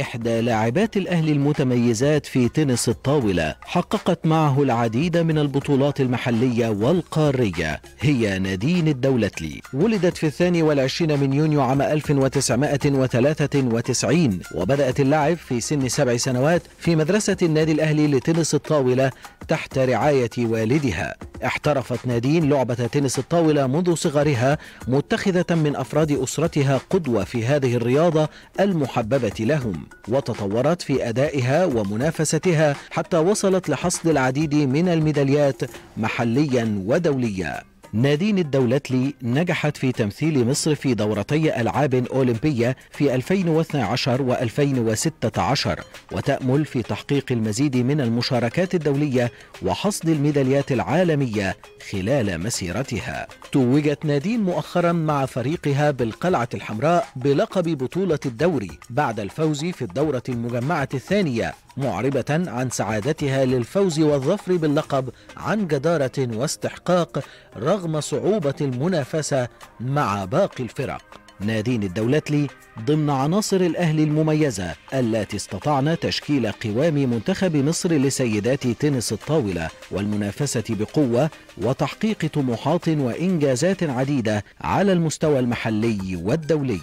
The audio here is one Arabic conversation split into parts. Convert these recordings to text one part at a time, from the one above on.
إحدى لاعبات الأهلي المتميزات في تنس الطاولة حققت معه العديد من البطولات المحلية والقارية هي نادين الدولتلي ولدت في الثاني والعشرين من يونيو عام 1993 وبدأت اللعب في سن سبع سنوات في مدرسة النادي الأهلي لتنس الطاولة تحت رعاية والدها. احترفت نادين لعبة تنس الطاولة منذ صغرها متخذة من أفراد أسرتها قدوة في هذه الرياضة المحببة لهم. وتطورت في أدائها ومنافستها حتى وصلت لحصد العديد من الميداليات محليا ودوليا. نادين الدولتلي نجحت في تمثيل مصر في دورتي ألعاب أولمبية في 2012 و2016 وتأمل في تحقيق المزيد من المشاركات الدولية وحصد الميداليات العالمية خلال مسيرتها. توجت نادين مؤخرا مع فريقها بالقلعة الحمراء بلقب بطولة الدوري بعد الفوز في الدورة المجمعة الثانية معربة عن سعادتها للفوز والظفر باللقب عن جدارة واستحقاق رغم صعوبة المنافسة مع باقي الفرق. نادين الدولتلي ضمن عناصر الأهلي المميزة التي استطعن تشكيل قوام منتخب مصر لسيدات تنس الطاولة والمنافسة بقوة وتحقيق طموحات وإنجازات عديدة على المستوى المحلي والدولي.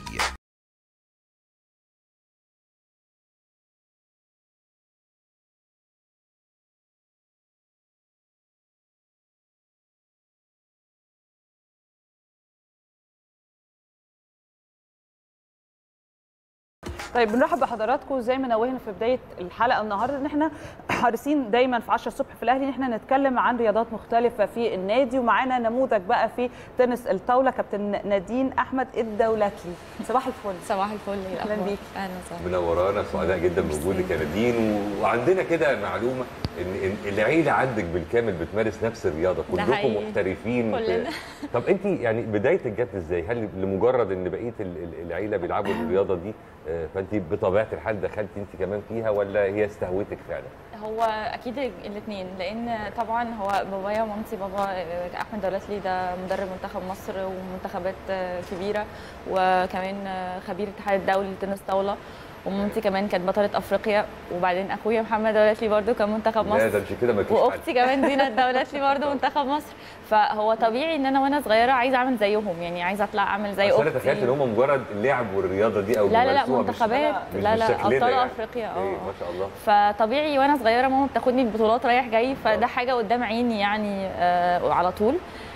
طيب بنرحب بحضراتكم زي ما نوهنا في بداية الحلقة النهارده إن إحنا حريصين دايما في 10 الصبح في الأهلي إن إحنا نتكلم عن رياضات مختلفة في النادي ومعانا نموذج بقى في تنس الطاولة كابتن نادين أحمد الدولتلي صباح الفل صباح الفل يا أهلاً أخبار؟ بيك. أهلا وسهلا منورانا سعداء جدا بوجودك يا نادين وعندنا كده معلومة إن إن العيلة عندك بالكامل بتمارس نفس الرياضة كلكم. محترفين في- كلنا. طب انت يعني بدايتك جت إزاي؟ هل لمجرد إن بقية ال- ال- العيلة بيلعبوا الرياضة دي فانت بطبيعة الحال دخلتي انت كمان فيها ولا هي استهوتك فعلا؟ هو أكيد الاثنين لأن طبعا هو بابايا ومامتي بابا آه، أحمد دولتلي ده مدرب منتخب مصر ومنتخبات آه، كبيرة وكمان آه، خبير الاتحاد الدولي لتنس طاولة ومامتي كمان كانت بطلة أفريقيا وبعدين أخويا محمد دولتلي برده كان منتخب لا مصر. ده انت كده ما وأختي كمان دينا الدولتلي برده منتخب مصر. فهو طبيعي إن أنا وأنا صغيرة عايزة أعمل زيهم يعني عايزة أطلع أعمل زي أصل أنا أختي. تخيلت إن هم مجرد اللعب والرياضة دي أو لا لا لا مش- منتخبات. مش لا لا أبطال يعني. أفريقيا إيه، آه. ما شاء الله. فطبيعي وأنا صغيرة ماما بتاخدني البطولات رايح جاي فده حاجة قدام عيني يعني آه على طول. آه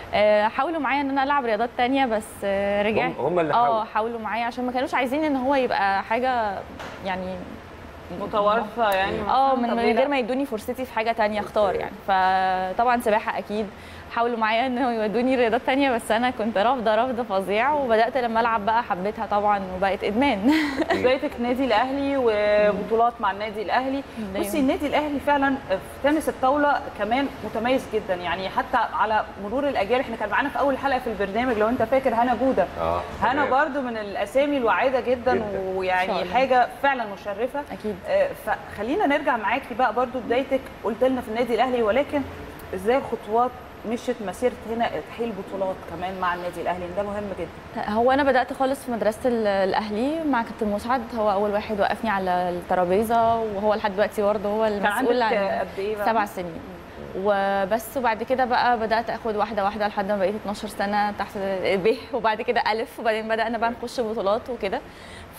حاولوا معايا إن أنا ألعب رياضات تانية بس آه رجعت. هم- هم اللي آه حاولوا. حاولوا معايا عشان ما كانوش عايزين إن هو يبقى حاجة يعني متوارثة يعني آه من؟ غير ما يدوني فرصتي في حاجة تانية أختار يعني. فطبعا سباحة أكيد. حاولوا معايا انه يودوني رياضات تانية بس أنا كنت رافضة رفض فظيع وبدأت لما ألعب بقى حبيتها طبعا وبقت إدمان بدايتك نادي الأهلي وبطولات مع النادي الأهلي. بصي النادي الأهلي فعلا في تنس الطاولة كمان متميز جدا يعني حتى على مرور الأجيال إحنا كان معانا في أول حلقة في البرنامج لو أنت فاكر هنا جودة آه هنا. برضو من الأسامي الواعده جدا, جداً. ويعني. حاجة فعلا مشرفة أكيد آه، فخلينا نرجع معاكي بقى برضو بدايتك قلت لنا في النادي الأهلي ولكن إزاي الخطوات مشيت مسيرة هنا تحقيق بطولات كمان مع النادي الأهلي ده مهم جدا. هو أنا بدأت خالص في مدرسة ال- الأهلي مع كابتن مسعد هو أول واحد وقفني على الترابيزة وهو لحد دلوقتي برضه هو المسؤول عن بقى؟ سبع سنين. وبس وبعد كده بقى بدأت آخد واحدة واحدة لحد ما بقيت 12 سنة تحت ب وبعد كده ألف وبعدين بدأنا بقى نخش بطولات وكده.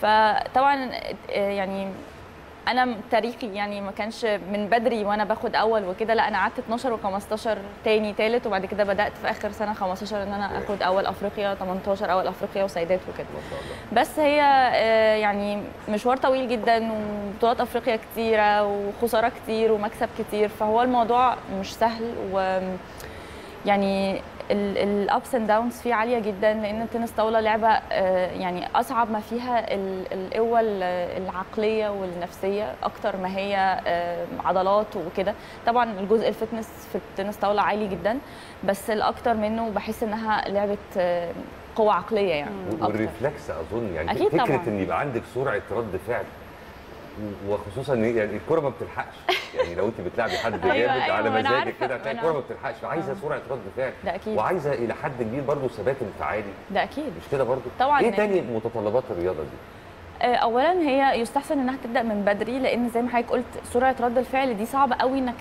فطبعا آه، يعني أنا تاريخي يعني ما كانش من بدري وأنا باخد أول وكده لأ أنا قعدت 12 و15 تاني تالت وبعد كده بدأت في آخر سنة 15 إن أنا آخد أول أفريقيا 18 أول أفريقيا وسيدات وكده. بس هي آه، يعني مشوار طويل جدا وبطولات أفريقيا كتيرة وخسارة كتير ومكسب كتير فهو الموضوع مش سهل و يعني ال ups and downs فيه عالية جدا لأن التنس طاولة لعبة آه، يعني أصعب ما فيها ال- القوة ال- العقلية والنفسية أكتر ما هي آه، عضلات وكده طبعا الجزء ال fitness في التنس طاولة عالي جدا بس الأكتر منه بحس إنها لعبة آه، قوة عقلية يعني. وال reflex أظن يعني أكيد فكرة طبعاً. إن يبقى عندك سرعة رد فعل وخصوصا إن يعني الكره ما بتلحقش. يعني لو أنت بتلعبي حد أيوة، جامد أيوة، على ما أنا مزاجك كده هتلاقي أنا الكره ما. بتلحقش. فعايزه سرعة رد فعل. ده أكيد. وعايزة إلى حد كبير برضه ثبات انفعالي. ده أكيد. مش كده برضه؟ طبعاً. إيه تاني متطلبات الرياضة دي؟ آه، اولا هي يستحسن إنها تبدأ من بدري لأن زي ما حضرتك قلت سرعة رد الفعل دي صعبة قوي إنك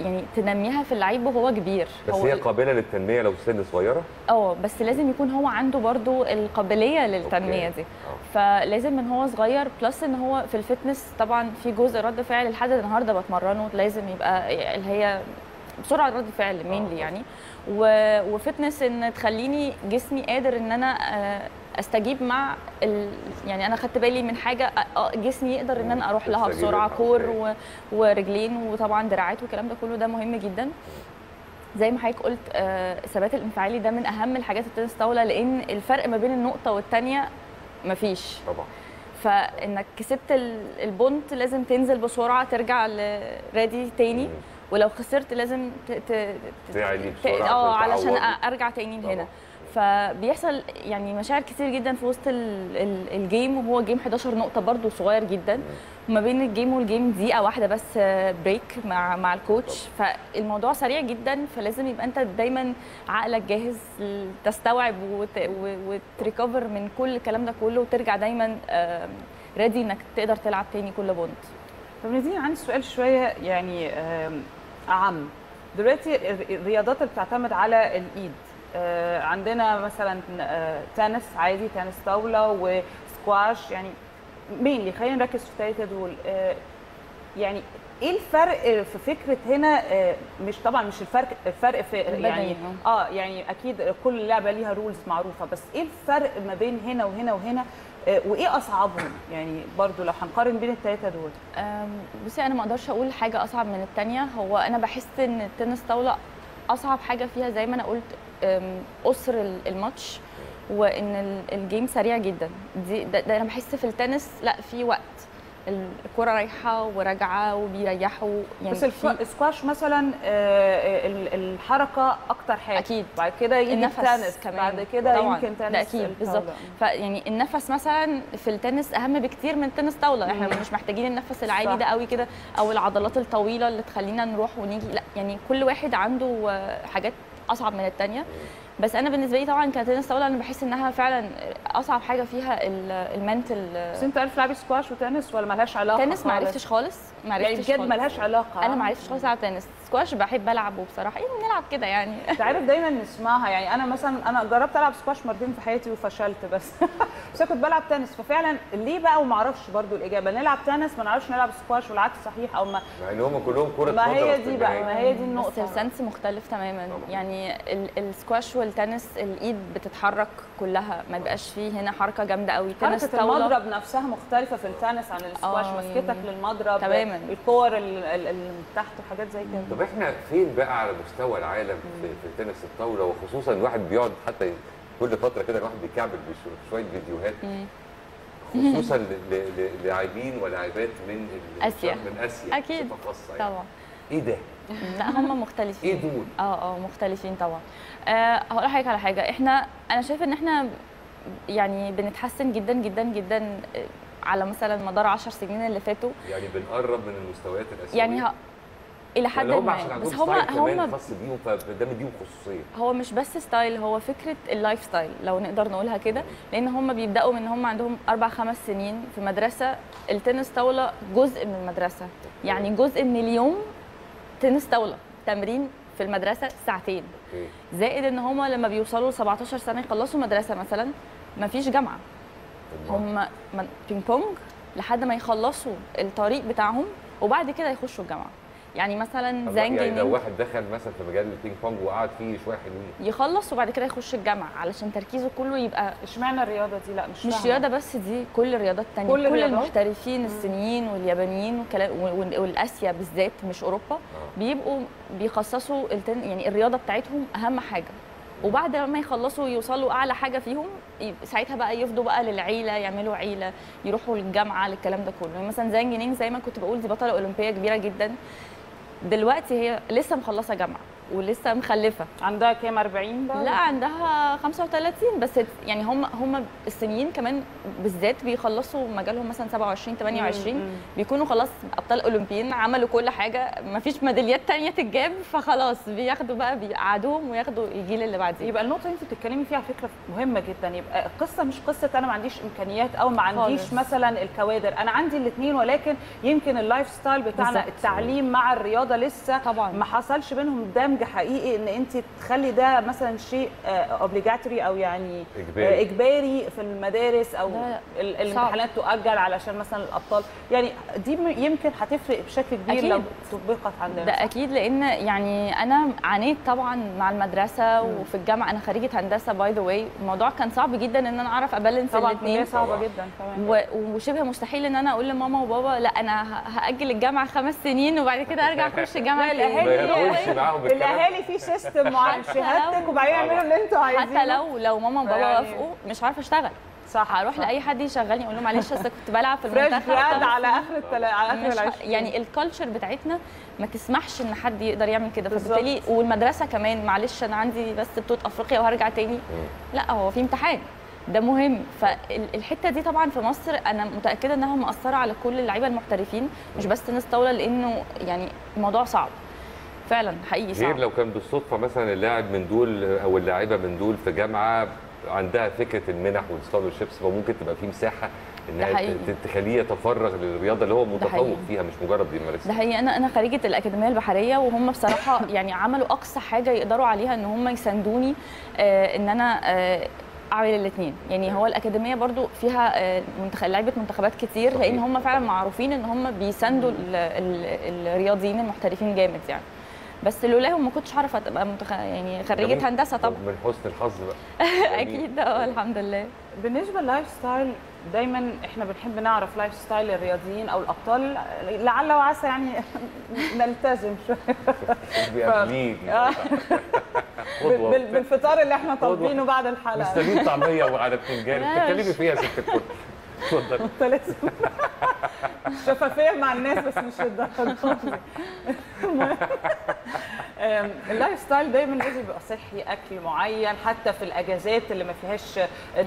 يعني تنميها في اللعيب وهو كبير. بس هو هي قابلة للتنمية لو سن صغيرة؟ آه بس لازم يكون هو عنده برضو القابلية للتنمية okay. دي. آه. فلازم من هو صغير plus إن هو في ال fitness طبعا في جزء رد فعل لحد النهارده بتمرنه لازم يبقى اللي هي سرعة رد فعل mainly يعني. و- و fitness إن تخليني جسمي قادر إن أنا آه، أستجيب مع ال... يعني أنا خدت بالي من حاجة آه، جسمي يقدر إن أنا أروح لها بسرعة core. و... ورجلين وطبعا دراعات والكلام ده كله ده مهم جدا زي ما حضرتك قلت آه، الثبات الانفعالي ده من أهم الحاجات التنس طاولة لأن الفرق ما بين النقطة والثانيه مفيش طبعا فإنك كسبت ال- ال point لازم تنزل بسرعة ترجع ل ready تاني. ولو خسرت لازم ت... ت... تعلي ت- بسرعة آه علشان أرجع تاني طبعاً. فبيحصل يعني مشاعر كتير جدا في وسط ال- ال- ال game وهو game 11 نقطة برضو صغير جدا. وما بين ال game وال game دقيقة واحدة بس break مع مع ال coach فالموضوع سريع جدا فلازم يبقى أنت دايما عقلك جاهز تستوعب وت recover من كل الكلام ده كله وترجع دايما ready إنك تقدر تلعب تاني كل point طب نادين عندي سؤال شوية يعني اعم دلوقتي الر- الرياضات اللي بتعتمد على الإيد آه، عندنا مثلا آه، تنس عادي تنس طاولة وسكواش يعني مين خلينا نركز في الثلاثه دول. آه، يعني إيه الفرق في فكرة هنا؟ آه، مش طبعا مش الفرق الفرق في يعني آه يعني أكيد كل لعبة ليها rules معروفة بس إيه الفرق ما بين هنا وهنا وهنا؟ آه، وإيه أصعبهم؟ يعني برضو لو هنقارن بين الثلاثه دول. بصي أنا ما أقدرش أقول حاجة أصعب من التانية. هو أنا بحس إن التنس طاولة أصعب حاجة فيها زي ما أنا قلت قصر ال- الماتش وإن ال- ال game سريع جدا دي ده, ده أنا بحس في التنس لأ في وقت الكرة رايحة وراجعة وبيريحوا يعني بس السكواش مثلا آه، ال- الحركة أكتر حاجة أكيد. بعد كده يجي النفس التنس كمان. بعد كده. يمكن تنس ده أكيد. بالظبط فيعني النفس مثلا في التنس أهم بكتير من تنس طاولة إحنا. مش محتاجين النفس العالي. ده قوي كده أو العضلات الطويلة اللي تخلينا نروح ونيجي لأ يعني كل واحد عنده آه، حاجات أصعب من التانية بس أنا بالنسبة لي طبعا كتنس طاوله أنا بحس إنها فعلا أصعب حاجة فيها ال- ال mental بس أنت عارف تلعبي سكواش وتنس ولا مالهاش علاقة تنس ما خالص؟ عرفتش خالص ما يعني عرفتش بجد خالص. مالهاش علاقة أنا ما عرفتش خالص ألعب تنس سكواش بحب ألعبه بصراحة. يعني بنلعب كده يعني. أنت عارف دايما نسمعها. يعني أنا مثلا أنا جربت ألعب سكواش مرتين في حياتي وفشلت بس. بس أنا كنت بلعب تنس. ففعلا ليه بقى وما أعرفش برضو الإجابة. نلعب تنس ما نعرفش نلعب سكواش والعكس صحيح أو ما. مع إن هم كلهم كرة ما هي دي بقى. ما هي دي بس النقطه ال sense مختلف تماما. طبعاً. يعني ال- السكواش والتنس الإيد بتتحرك كلها. ما بقاش فيه هنا حركة جامدة قوي. تنس طاولة. المضرب نفسها مختلفة في التنس عن السكواش. آه، مسكتك يعني للمضرب تماماً. ال core ال- ال- اللي تحت وحاجات زي كده. طب إحنا فين بقى على مستوى العالم في, في تنس الطاولة وخصوصا الواحد بيقعد حتى كل فترة كده الواحد بيكعبل بشويه فيديوهات. خصوصا ل- ل- ل- لاعبين ولاعبات من آسيا. من آسيا خاصة يعني. طبعا إيه ده؟ لا هم مختلفين إيه دول؟ آه آه مختلفين طبعا آه هقول لحضرتك على حاجة إحنا أنا شايفة إن إحنا يعني بنتحسن جدا جدا جدا آه، على مثلا مدار 10 سنين اللي فاتوا يعني بنقرب من المستويات الآسيوية يعني. إلى حد عشان ما بس هم هم خاص بيهم فده مديهم خصوصية. هو مش بس style هو فكرة ال lifestyle لو نقدر نقولها كده. لأن هم بيبدأوا من هم عندهم أربع خمس سنين في مدرسة التنس طاولة جزء من المدرسة. يعني جزء من اليوم تنس طاولة تمرين في المدرسة ساعتين. زائد إن هم لما بيوصلوا ل 17 سنة يخلصوا مدرسة مثلا مفيش جامعة. طب ما- هم بينج بونج لحد ما يخلصوا الطريق بتاعهم وبعد كده يخشوا الجامعة. يعني مثلا طب زانج يعني لو واحد دخل مثلا في مجال البينج بونج وقعد فيه شوية حلوين. يخلص وبعد كده يخش الجامعة علشان تركيزه كله يبقى اشمعنى الرياضة دي؟ لأ مش مش. رياضة بس دي كل الرياضات التانية. كل كل؟ المحترفين الصينيين واليابانيين والآسيا بالذات مش أوروبا آه. بيبقوا بيخصصوا التن يعني الرياضة بتاعتهم أهم حاجة. وبعد ما يخلصوا يوصلوا أعلى حاجة فيهم ساعتها بقى يفضوا بقى للعيلة يعملوا عيلة يروحوا للجامعه للكلام ده كله. يعني مثلا زانج نينج زي ما كنت بقول دي بطلة أولمبية كبيرة جدا. دلوقتي هي لسه مخلصة جامعة. ولسه مخلفة عندها كام 40 بقى لا عندها 35 بس يعني هم هم السنيين كمان بالذات بيخلصوا مجالهم مثلا 27 28 مم. بيكونوا خلاص أبطال أولمبيين عملوا كل حاجة ما فيش ميداليات تانية تتجاب فخلاص بياخدوا بقى بيقعدوهم وياخدوا الجيل اللي بعديه يبقى النقطة اللي انت بتتكلمي فيها فكرة مهمة جدا يبقى القصة مش قصة أنا ما عنديش إمكانيات أو ما عنديش خالص. مثلا الكوادر أنا عندي الاثنين ولكن يمكن ال life style بتاعنا بالظبط. التعليم مع الرياضة لسه طبعاً. ما حصلش بينهم دمج حقيقي إن أنت تخلي ده مثلا شيء obligatory أو يعني إجباري. آه، إجباري في المدارس أو. الامتحانات تؤجل علشان مثلا الأبطال يعني دي م- يمكن هتفرق بشكل كبير أكيد. لو طبقت عندنا ده صح؟ أكيد لأن يعني أنا عانيت طبعا مع المدرسة وفي الجامعة أنا خريجة هندسة by the way الموضوع كان صعب جدا إن أنا أعرف أ balance طبعا الاثنين صعبة طبعاً. جدا كمان وشبه مستحيل إن أنا أقول لماما وبابا لا أنا هأجل الجامعة خمس سنين وبعد كده أرجع أخش جامعه لا، تاني. الأهالي- ما يدخلش معاهم الاهالي في system معين شهادتك وبعدين اعملوا اللي أنتوا عايزينه. حتى لو لو ماما وبابا يعني- وافقوا مش عارفة أشتغل. صح هروح. لأي حد يشغلني أقول له معلش أصل كنت بلعب في المنتخب. على. آخر. على آخر يعني ال culture بتاعتنا ما تسمحش إن حد يقدر يعمل كده. بالظبط. فبالتالي والمدرسة كمان معلش أنا عندي بس بطولة أفريقيا وهرجع تاني. لا هو في امتحان. ده مهم. فالحته دي طبعا في مصر أنا متأكدة إنها مأثرة على كل اللعيبة المحترفين مش بس تنس طاولة لأنه يعني الموضوع صعب. فعلا حقيقي غير صعب. لو كان بالصدفة مثلا اللاعب من دول أو اللاعبه من دول في جامعة عندها فكرة المنح والسكولرشيبس فممكن تبقى في مساحة إنها تخليه يتفرغ للرياضة اللي هو متفوق. فيها مش مجرد بيمارسها ده هي أنا أنا خريجة الأكاديمية البحرية وهم بصراحة يعني عملوا أقصى حاجة يقدروا عليها إن هم يساندوني آه إن أنا آه أعمل الاثنين يعني هو الأكاديمية برضو فيها آه، منتخ... لعيبة منتخبات كتير صحيح. لأن هم فعلا معروفين إن هم بيساندوا ال... ال... الرياضيين المحترفين جامد يعني. بس لولاهم ما كنتش هعرف ابقى منتخ... يعني خريجة هندسة طبعا من حسن الحظ بقى. أكيد. آه الحمد لله. بالنسبة لل life style دايما إحنا بنحب نعرف life style الرياضيين أو الأبطال. لعل وعسى يعني نلتزم شوية آه. بالفطار اللي إحنا طالبينه بعد الحلقة. مستنيين طعمية وعلى بتنجان. بتتكلمي فيها يا ست الكل. اتفضل شفافية مع الناس بس مش للدرجة ال life style دايما لازم يبقى صحي أكل معين حتى في الأجازات اللي ما فيهاش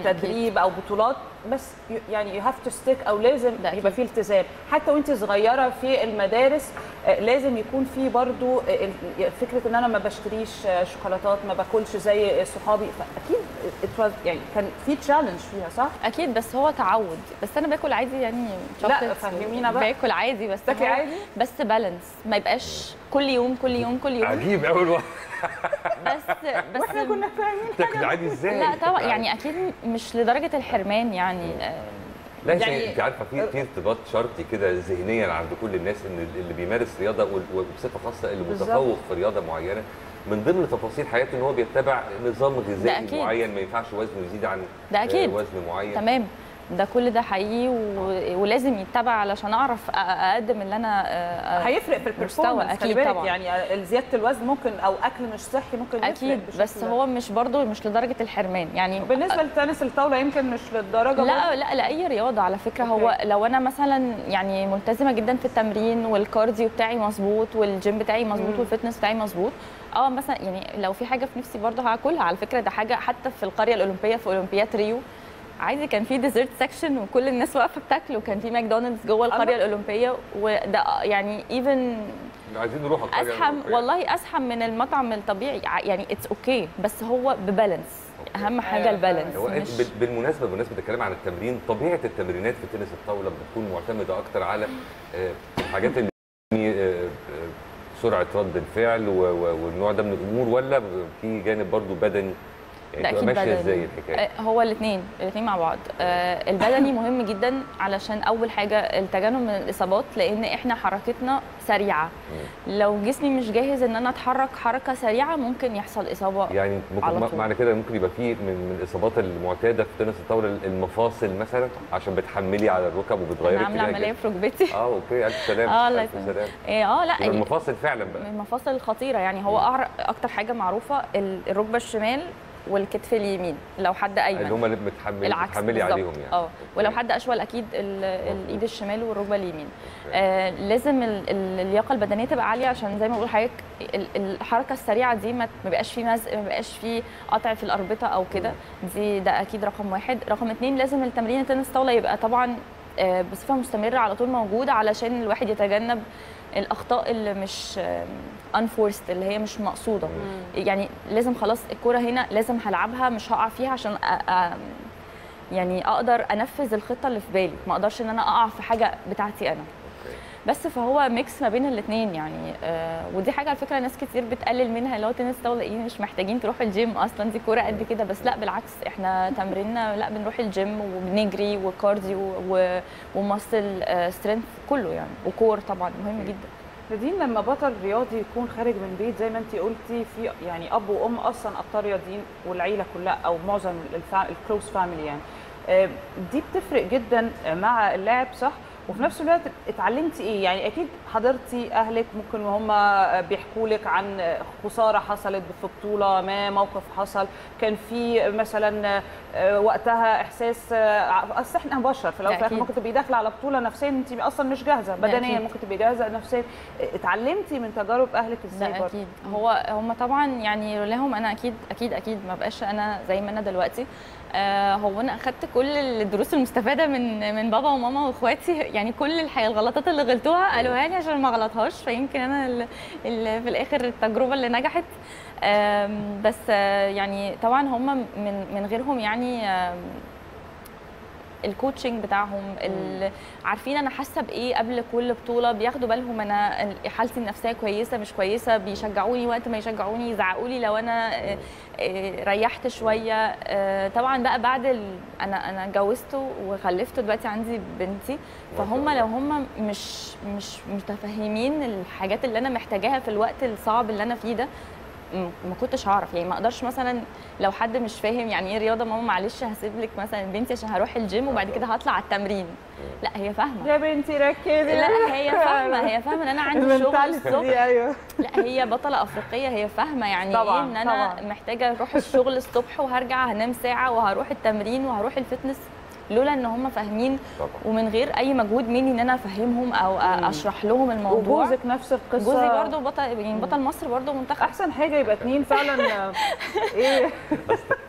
تدريب أو بطولات. بس يعني you have to stick أو لازم. يبقى فيه التزام. حتى وأنت صغيرة في المدارس آه، لازم يكون في برضو ال- فكرة إن أنا ما بشتريش آه، شوكولاتات ما باكلش زي صحابي. فأكيد it was- يعني كان في تشالنج فيها صح؟ أكيد بس هو تعود. بس أنا باكل عادي يعني لا، فهمينا بقى. باكل عادي بس عادي؟ بس بالانس ما يبقاش كل يوم كل يوم كل يوم. عجيب أول واحد بس بس وإحنا كنا فاهمين عادي إزاي لا طبعا يعني أكيد مش لدرجة الحرمان يعني آه، لا يعني- يعني أنت عارفة في في ارتباط شرطي كده ذهنيا عند كل الناس إن اللي بيمارس رياضة وبصفة خاصة اللي. متفوق في رياضة معينة من ضمن تفاصيل حياته إن هو بيتبع نظام غذائي أكيد. معين ما ينفعش وزنه يزيد عن ده أكيد. آه، وزن معين تمام ده كل ده حقيقي و... ولازم يتبع علشان أعرف أقدم اللي أنا آه، آه، هيفرق في البرفورمانس بالك. طبعاً. يعني زيادة الوزن ممكن أو أكل مش صحي ممكن يفرق أكيد بس هو مش برضو مش لدرجة الحرمان. يعني بالنسبة لتنس الطاولة يمكن مش للدرجة لا لا لأي رياضة على فكرة. هو okay. لو أنا مثلا يعني ملتزمة جدا في التمرين وال cardio بتاعي مظبوط والجيم بتاعي مظبوط. وال fitness بتاعي مظبوط آه مثلا يعني لو في حاجة في نفسي برضه هاكلها. على فكرة ده حاجة حتى في القرية الأولمبية في أولمبياد ريو عادي كان في dessert section وكل الناس واقفة بتاكل وكان في ماكدونالدز جوه القرية. الأولمبية وده يعني even عايزين نروح القرية أزحم. والله أزحم من المطعم الطبيعي يعني it's okay okay بس هو ب balance أهم حاجة أيوة، البالانس هو مش بال- بالمناسبة بمناسبه الكلام عن التمرين طبيعة التمرينات في تنس الطاولة بتكون معتمدة أكتر على آه، الحاجات اللي آه، آه، سرعة رد الفعل والنوع ده من الأمور ولا في جانب برضو بدني ده يعني أكيد ماشية إزاي الحكاية؟ آه، هو الاثنين الاثنين مع بعض. آه، البدني مهم جدا علشان أول حاجة التجنب من الإصابات لأن إحنا حركتنا سريعة. لو جسمي مش جاهز إن أنا أتحرك حركة سريعة ممكن يحصل إصابة يعني على ممكن طول. معنى كده ممكن يبقى في من من الإصابات المعتادة في تنس الطاولة المفاصل مثلا عشان بتحملي على الركب وبتغيري عاملة عملية. في ركبتي. آه أوكي ألف سلامة آه الله ألف إيه، آه لا المفاصل فعلا بقى. المفاصل الخطيره يعني. هو أكتر حاجة معروفة ال- الركبة الشمال والكتف اليمين لو حد أيمن اللي هم اللي بالظبط. عليهم يعني آه. ولو حد أشول أكيد. الإيد الشمال والركبة اليمين. آه لازم ال- ال- اللياقة البدنية تبقى عالية عشان زي ما بقول لحضرتك ال- الحركة السريعة دي ما ما بقاش فيه مزق ما بقاش فيه قطع في الأربطة أو كده دي ده أكيد رقم واحد رقم اتنين لازم التمرين التنس طاولة يبقى طبعا بصفة مستمرة على طول موجود علشان الواحد يتجنب الأخطاء اللي مش انفورست اللي هي مش مقصودة يعني لازم خلاص الكورة هنا لازم هلعبها مش هقع فيها عشان. أ... يعني أقدر أنفذ الخطة اللي في بالي ما أقدرش إن أنا أقع في حاجة بتاعتي أنا. بس فهو mix ما بين الاثنين يعني آه ودي حاجة على فكرة ناس كتير بتقلل منها اللي هو تنس طاوله إيه مش محتاجين تروحوا الجيم أصلا دي كورة قد كده بس لأ بالعكس إحنا تمريننا لأ بنروح الجيم وبنجري و cardio و muscle strength كله يعني و core طبعا مهم جدا. نادين لما بطل رياضي يكون خارج من بيت زي ما انت قلتي في يعني أب وأم أصلا أبطال رياضيين والعيلة كلها أو معظم ال close family يعني. آه، دي بتفرق جدا مع اللاعب صح؟ وفي نفس الوقت اتعلمتي إيه؟ يعني أكيد حضرتي أهلك ممكن وهم بيحكوا لك عن خسارة حصلت في بطولة ما موقف حصل كان في مثلا آه، وقتها إحساس آه، أصل إحنا بشر في الأول وفي الآخر. ممكن تبقي داخلة على بطولة نفسيا انت أصلا مش جاهزة بدنيا. ممكن تبقي جاهزة نفسيا اتعلمتي من تجارب أهلك إزاي برضه؟ أكيد هو هم طبعا يعني لهم أنا أكيد أكيد أكيد ما بقاش أنا زي ما أنا دلوقتي آه هو أنا أخدت كل الدروس المستفادة من من بابا وماما وإخواتي يعني كل الحقيقة الغلطات اللي غلطوها قالوها لي عشان ما غلطهاش فيمكن أنا ال- ال- في الآخر التجربة اللي نجحت. بس آه، يعني طبعا هم من من غيرهم يعني الكوتشنج بتاعهم عارفين أنا حاسة بإيه قبل كل بطولة بياخدوا بالهم أنا ال- حالتي النفسية كويسة مش كويسة بيشجعوني وقت ما يشجعوني يزعقوا لي لو أنا آه، آه، ريحت شوية آه، طبعا بقى بعد. أنا أنا اتجوزت وخلفت دلوقتي عندي بنتي فهم لو هم مش مش متفهمين الحاجات اللي أنا محتاجاها في الوقت الصعب اللي أنا فيه ده ما كنتش هعرف. يعني ما أقدرش مثلا لو حد مش فاهم يعني إيه رياضة ماما معلش هسيب لك مثلا بنتي عشان هروح الجيم وبعد كده هطلع على التمرين. لا هي فاهمة. يا بنتي ركزي. لا هي فاهمة هي فاهمة إن أنا عندي شغل الصبح. أيوه. لا هي بطلة أفريقية هي فاهمة يعني طبعاً، إيه إن أنا طبعاً. محتاجة أروح الشغل الصبح وهرجع هنام ساعة وهروح التمرين وهروح ال fitness. لولا إن هم فاهمين ومن غير أي مجهود مني إن أنا أفهمهم أو أشرح لهم الموضوع. وجوزك نفس القصة. جوزي برضو بطل يعني بطل مصر برضو منتخب أحسن حاجة يبقى اتنين فعلا. إيه.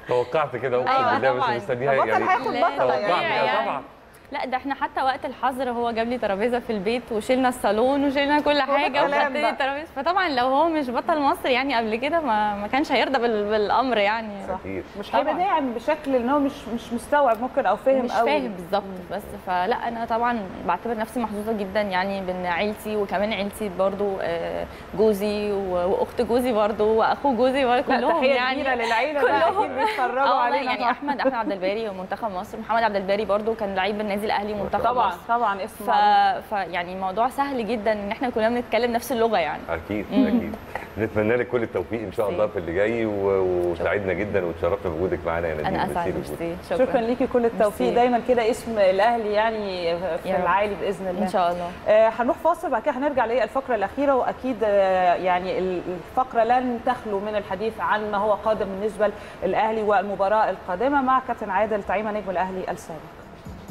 توقعت كده أقسم أيوة بالله. مش مستنيها يعني. هياخد لا، بطله توقعت يعني. يعني. طبعا. لا ده إحنا حتى وقت الحظر هو جاب لي ترابيزة في البيت وشيلنا الصالون وشيلنا كل حاجة وحط. لي ترابيزه فطبعا لو هو مش بطل مصر يعني قبل كده ما, ما كانش هيرضى بال- بالأمر يعني صح. مش. هيبقى داعم بشكل إن هو مش مش مستوعب ممكن أو فاهم مش قوي فاهم بالظبط بس فلا أنا طبعا بعتبر نفسي محظوظة جدا يعني بان عيلتي وكمان عيلتي برضو آه، جوزي وأخت جوزي برضو وأخو جوزي برضو كلهم تحيه يعني كبيرة للعيلة كلهم. بيتفرجوا آه والله علينا يعني. أحمد أحمد عبد الباري ومنتخب مصر محمد عبد الباري برضو كان لعيب النادي الأهلي ومنتخب طبعا مصر. طبعا اسم ف... يعني الموضوع سهل جدا إن إحنا كلنا بنتكلم نفس اللغة يعني. أكيد. أكيد. نتمنى لك كل التوفيق إن شاء الله في اللي جاي و- وسعدنا جدا وتشرفنا بوجودك معانا يا نادين أنا أسعد. ميرسي شكرا ليكي كل التوفيق. دايما كده اسم الأهلي يعني في. العالي بإذن الله. إن شاء الله. آه، هنروح فاصل بعد كده هنرجع للفقره الأخيرة وأكيد آه، يعني ال- الفقرة لن تخلو من الحديث عن ما هو قادم بالنسبة للأهلي والمباراة القادمة مع كابتن عادل تعيمه نجم الأهلي السابق.